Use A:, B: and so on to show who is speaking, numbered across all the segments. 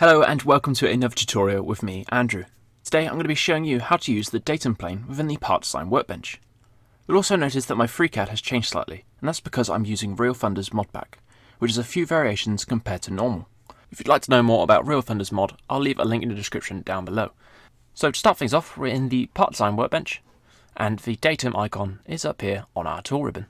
A: Hello and welcome to another tutorial with me, Andrew. Today I'm going to be showing you how to use the datum plane within the part design workbench. You'll also notice that my FreeCAD has changed slightly, and that's because I'm using RealThunder's modpack, which is a few variations compared to normal. If you'd like to know more about RealThunder's mod, I'll leave a link in the description down below. So to start things off, we're in the part design workbench, and the datum icon is up here on our tool ribbon.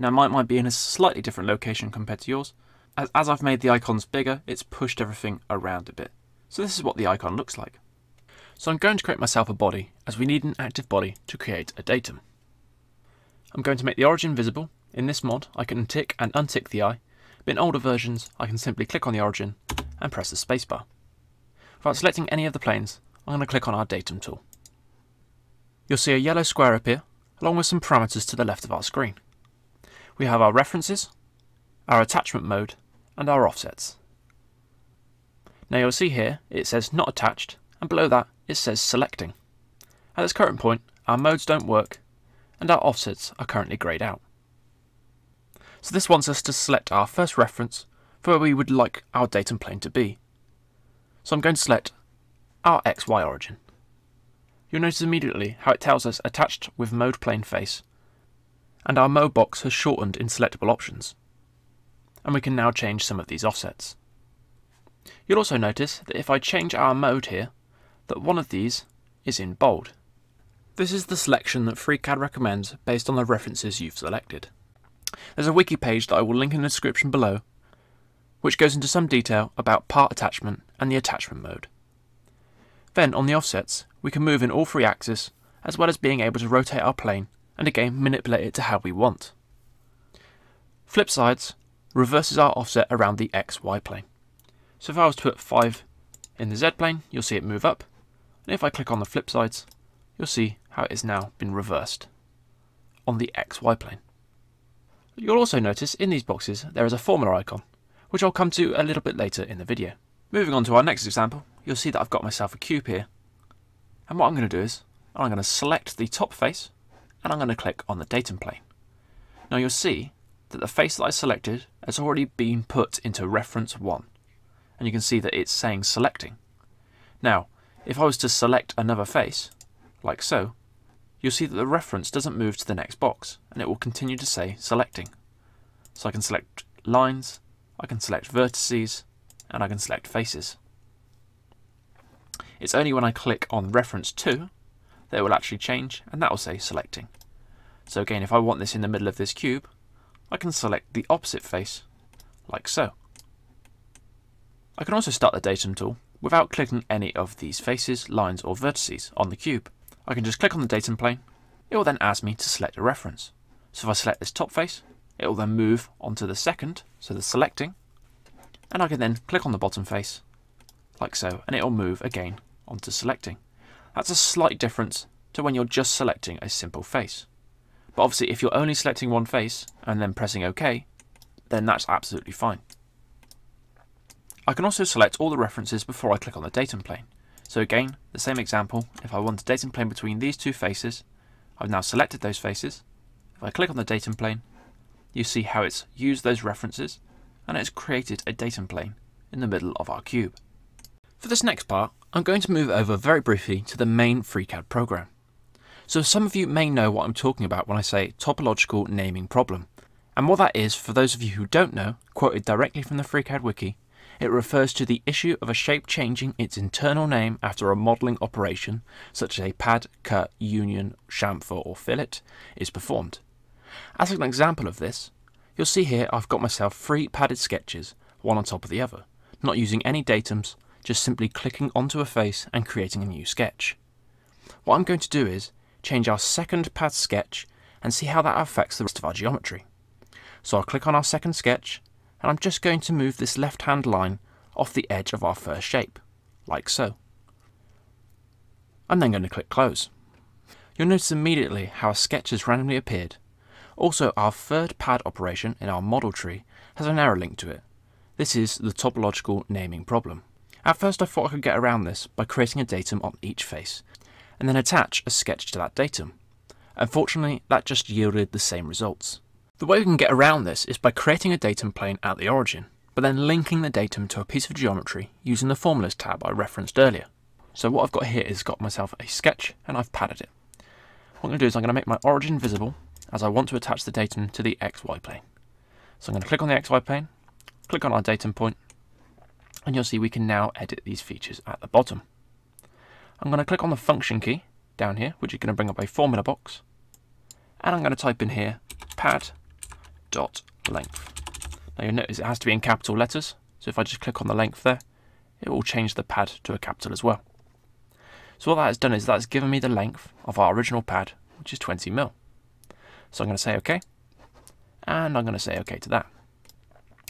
A: Now mine might be in a slightly different location compared to yours, as, as I've made the icons bigger, it's pushed everything around a bit. So this is what the icon looks like. So I'm going to create myself a body, as we need an active body to create a datum. I'm going to make the origin visible. In this mod, I can tick and untick the eye, but in older versions, I can simply click on the origin and press the spacebar. Without selecting any of the planes, I'm going to click on our datum tool. You'll see a yellow square appear, along with some parameters to the left of our screen. We have our references, our attachment mode, and our offsets. Now you'll see here, it says not attached, and below that, it says selecting. At this current point, our modes don't work, and our offsets are currently greyed out. So this wants us to select our first reference for where we would like our datum plane to be. So I'm going to select our XY origin. You'll notice immediately how it tells us attached with mode plane face, and our mode box has shortened in selectable options. And we can now change some of these offsets. You'll also notice that if I change our mode here, that one of these is in bold. This is the selection that FreeCAD recommends based on the references you've selected. There's a wiki page that I will link in the description below, which goes into some detail about part attachment and the attachment mode. Then on the offsets, we can move in all three axes, as well as being able to rotate our plane and again manipulate it to how we want. Flip sides reverses our offset around the XY plane. So if I was to put 5 in the Z plane, you'll see it move up, and if I click on the flip sides, you'll see how it has now been reversed on the XY plane. You'll also notice in these boxes there is a formula icon, which I'll come to a little bit later in the video. Moving on to our next example, you'll see that I've got myself a cube here. And what I'm going to do is, I'm going to select the top face, and I'm going to click on the datum plane. Now you'll see that the face that I selected has already been put into reference 1. And you can see that it's saying selecting. Now, if I was to select another face, like so, you'll see that the reference doesn't move to the next box, and it will continue to say selecting. So I can select lines, I can select vertices, and I can select faces. It's only when I click on reference 2 that it will actually change, and that will say selecting. So again, if I want this in the middle of this cube, I can select the opposite face, like so. I can also start the datum tool without clicking any of these faces, lines or vertices on the cube. I can just click on the datum plane, it will then ask me to select a reference. So if I select this top face, it will then move onto the second, so the selecting, and I can then click on the bottom face, like so, and it will move again onto selecting. That's a slight difference to when you're just selecting a simple face. But obviously if you're only selecting one face and then pressing OK, then that's absolutely fine. I can also select all the references before I click on the datum plane. So again, the same example, if I want a datum plane between these two faces, I've now selected those faces. If I click on the datum plane, you see how it's used those references and it's created a datum plane in the middle of our cube. For this next part, I'm going to move over very briefly to the main FreeCAD program. So some of you may know what I'm talking about when I say topological naming problem. And what that is, for those of you who don't know, quoted directly from the FreeCAD wiki, it refers to the issue of a shape changing its internal name after a modelling operation, such as a pad, cut, union, chamfer or fillet, is performed. As an example of this, you'll see here I've got myself three padded sketches, one on top of the other, not using any datums, just simply clicking onto a face and creating a new sketch. What I'm going to do is change our second pad sketch and see how that affects the rest of our geometry. So I'll click on our second sketch and I'm just going to move this left hand line off the edge of our first shape, like so. I'm then going to click close. You'll notice immediately how a sketch has randomly appeared. Also, our third pad operation in our model tree has an error linked to it. This is the topological naming problem. At first I thought I could get around this by creating a datum on each face, and then attach a sketch to that datum. Unfortunately, that just yielded the same results. The way we can get around this is by creating a datum plane at the origin. but then linking the datum to a piece of geometry using the Formulas tab I referenced earlier. So what I've got here is got myself a sketch and I've padded it. What I'm going to do is I'm going to make my origin visible as I want to attach the datum to the XY plane. So I'm going to click on the XY plane, click on our datum point, and you'll see we can now edit these features at the bottom. I'm going to click on the function key down here, which is going to bring up a formula box, and I'm going to type in here pad dot length. Now you'll notice it has to be in capital letters, so if I just click on the length there, it will change the pad to a capital as well. So what that has done is that's given me the length of our original pad, which is 20 mil. So I'm going to say OK, and I'm going to say OK to that.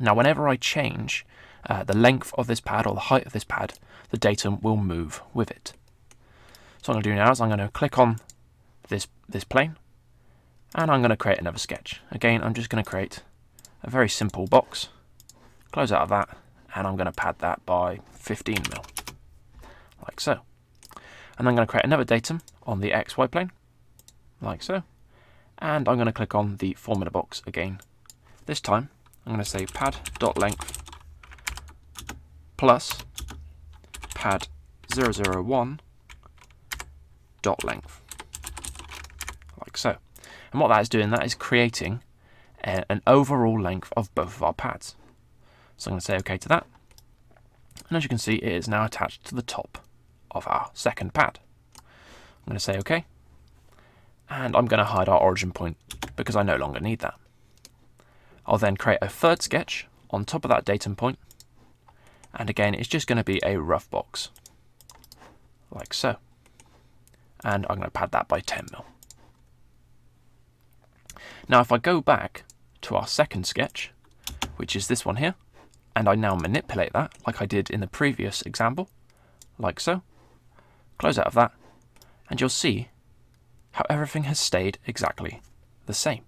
A: Now whenever I change uh, the length of this pad or the height of this pad, the datum will move with it. So what I'm going to do now is I'm going to click on this, this plane, and I'm going to create another sketch. Again, I'm just going to create a very simple box, close out of that, and I'm going to pad that by 15 mil, like so. And I'm going to create another datum on the XY plane, like so. And I'm going to click on the formula box again. This time, I'm going to say pad.length plus pad 001 dot length, like so. And what that is doing, that is creating a, an overall length of both of our pads. So I'm going to say OK to that. And as you can see, it is now attached to the top of our second pad. I'm going to say OK. And I'm going to hide our origin point because I no longer need that. I'll then create a third sketch on top of that datum point. And again, it's just going to be a rough box, like so. And I'm going to pad that by 10 mil. Now if I go back to our second sketch, which is this one here, and I now manipulate that like I did in the previous example, like so, close out of that, and you'll see how everything has stayed exactly the same.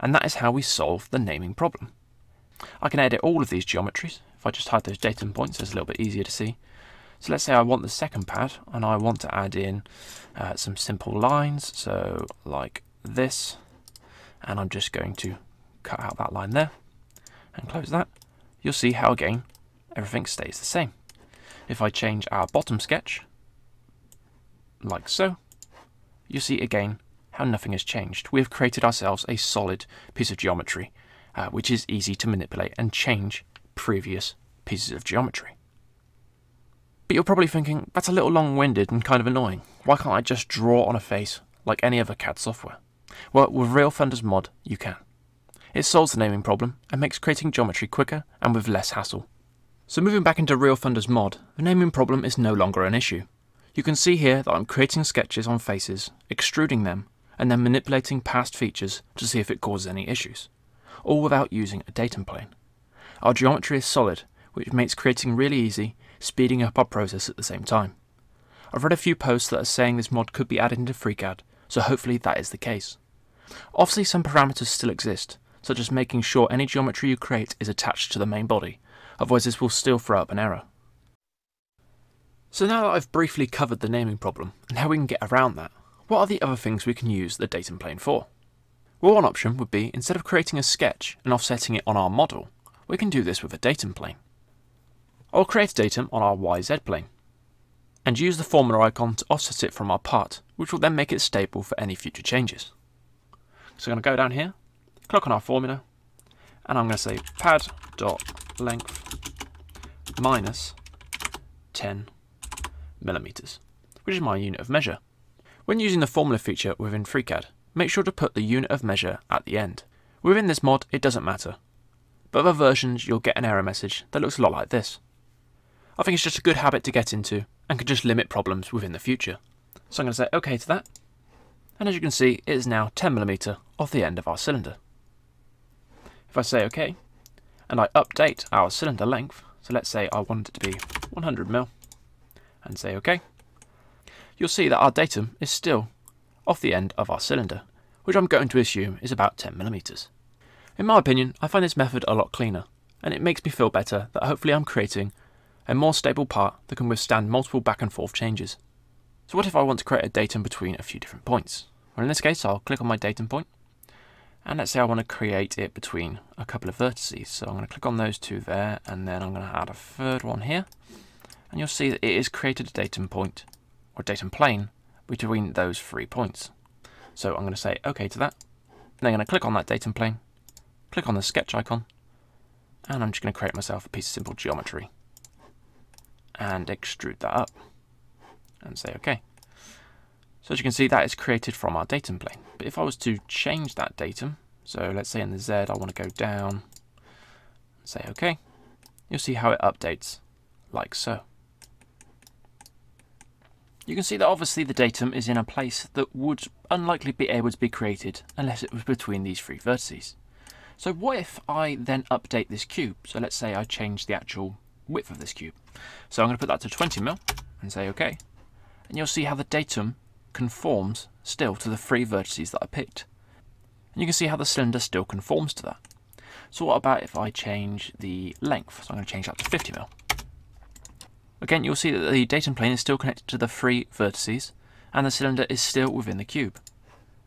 A: And that is how we solve the naming problem. I can edit all of these geometries. If I just hide those datum points, it's a little bit easier to see. So let's say I want the second pad, and I want to add in uh, some simple lines, so like this, and I'm just going to cut out that line there and close that. You'll see how again everything stays the same. If I change our bottom sketch, like so, you see again how nothing has changed. We have created ourselves a solid piece of geometry, uh, which is easy to manipulate and change previous pieces of geometry. But you're probably thinking, that's a little long-winded and kind of annoying. Why can't I just draw on a face like any other CAD software? Well, with RealThunder's Mod, you can. It solves the naming problem and makes creating geometry quicker and with less hassle. So moving back into RealThunder's Mod, the naming problem is no longer an issue. You can see here that I'm creating sketches on faces, extruding them, and then manipulating past features to see if it causes any issues, all without using a datum plane. Our geometry is solid, which makes creating really easy, speeding up our process at the same time. I've read a few posts that are saying this mod could be added into FreeCAD, so hopefully that is the case. Obviously some parameters still exist, such as making sure any geometry you create is attached to the main body, otherwise this will still throw up an error. So now that I've briefly covered the naming problem and how we can get around that, what are the other things we can use the datum plane for? Well, one option would be instead of creating a sketch and offsetting it on our model, we can do this with a datum plane. I'll create a datum on our YZ plane and use the formula icon to offset it from our part, which will then make it stable for any future changes. So I'm going to go down here, click on our formula, and I'm going to say pad dot length minus 10 millimeters, which is my unit of measure. When using the formula feature within FreeCAD, make sure to put the unit of measure at the end. Within this mod, it doesn't matter, but other versions you'll get an error message that looks a lot like this. I think it's just a good habit to get into and can just limit problems within the future. So I'm going to say OK to that, and as you can see, it is now 10mm off the end of our cylinder. If I say OK, and I update our cylinder length, so let's say I want it to be 100mm, and say OK, you'll see that our datum is still off the end of our cylinder, which I'm going to assume is about 10mm. In my opinion, I find this method a lot cleaner, and it makes me feel better that hopefully I'm creating a more stable part that can withstand multiple back and forth changes. So what if I want to create a datum between a few different points? Well, in this case, I'll click on my datum point, And let's say I want to create it between a couple of vertices. So I'm going to click on those two there, and then I'm going to add a third one here. And you'll see that it has created a datum point, or datum plane, between those three points. So I'm going to say OK to that. Then I'm going to click on that datum plane, click on the sketch icon, and I'm just going to create myself a piece of simple geometry. And extrude that up, and say OK. So as you can see, that is created from our datum plane. But if I was to change that datum, so let's say in the Z, I want to go down, and say OK, you'll see how it updates, like so. You can see that obviously the datum is in a place that would unlikely be able to be created unless it was between these three vertices. So what if I then update this cube? So let's say I change the actual width of this cube. So I'm going to put that to 20 mil and say OK. And you'll see how the datum conforms still to the three vertices that I picked. And you can see how the cylinder still conforms to that. So what about if I change the length? So I'm going to change that to 50 mil. Again, you'll see that the datum plane is still connected to the three vertices, and the cylinder is still within the cube.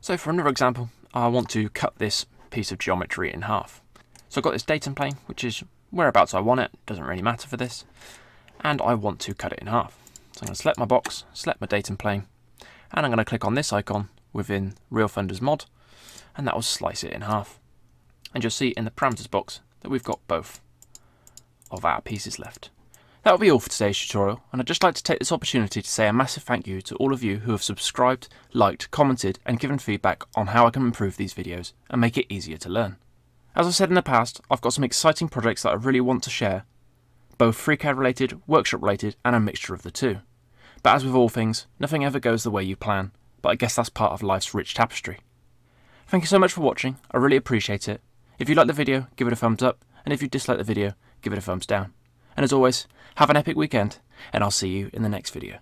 A: So for another example, I want to cut this piece of geometry in half. So I've got this datum plane, which is whereabouts I want it, doesn't really matter for this, and I want to cut it in half. So I'm going to select my box, select my datum plane, and I'm going to click on this icon within RealThunder's mod, and that will slice it in half. And you'll see in the parameters box that we've got both of our pieces left. That will be all for today's tutorial, and I'd just like to take this opportunity to say a massive thank you to all of you who have subscribed, liked, commented and given feedback on how I can improve these videos and make it easier to learn. As I've said in the past, I've got some exciting projects that I really want to share, both FreeCAD related, workshop related and a mixture of the two. But as with all things, nothing ever goes the way you plan, but I guess that's part of life's rich tapestry. Thank you so much for watching, I really appreciate it. If you like the video, give it a thumbs up, and if you dislike the video, give it a thumbs down. And as always, have an epic weekend, and I'll see you in the next video.